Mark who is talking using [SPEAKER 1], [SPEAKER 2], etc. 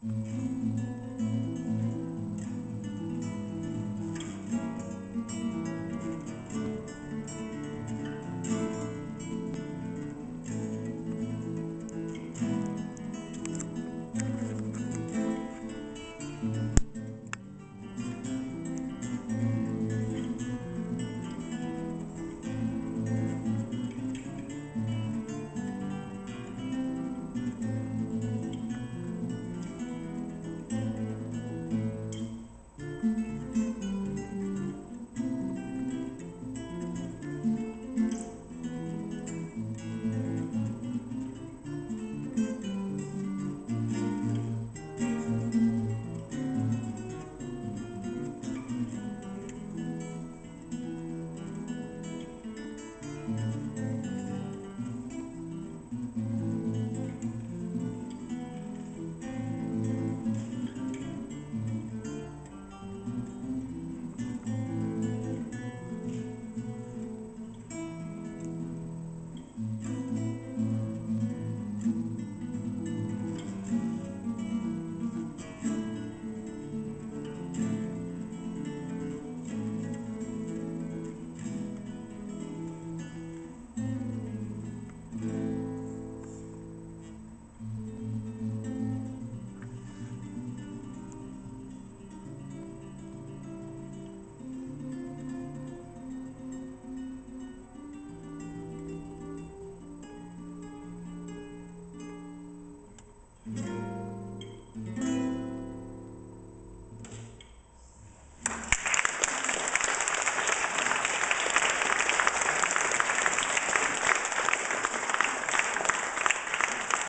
[SPEAKER 1] Música